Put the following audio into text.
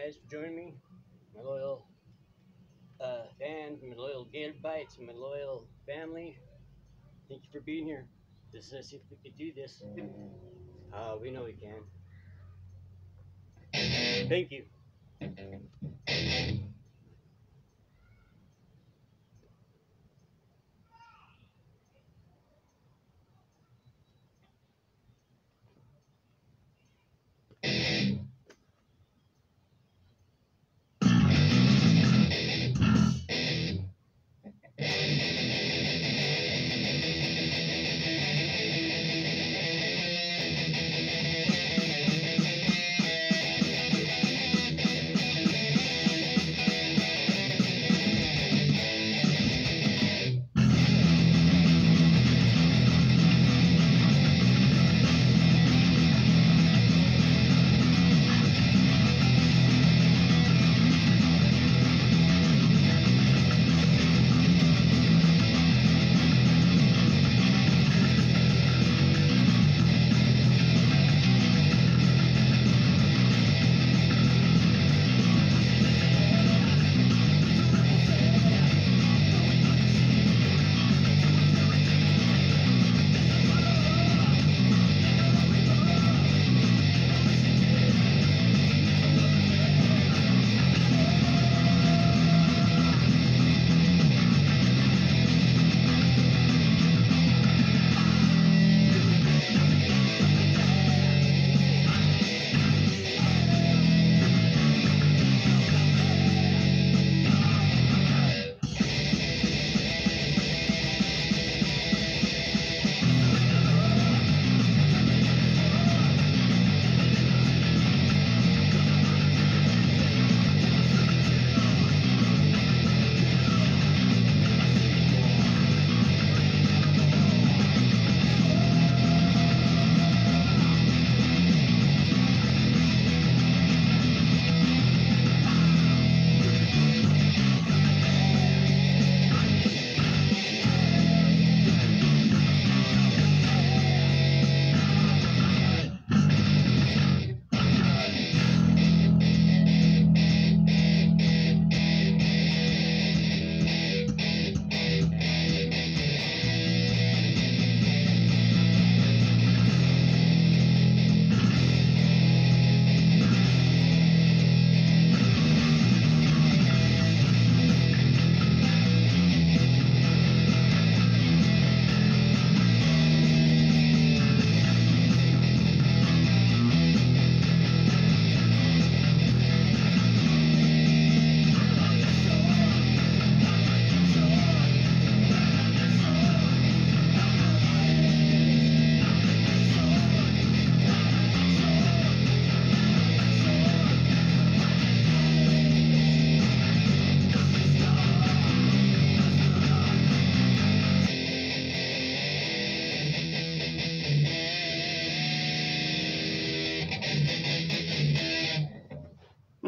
guys for joining me. My loyal uh, fans, my loyal Gator Bites, my loyal family. Thank you for being here. Let's see if we could do this. Uh, we know we can. Thank you.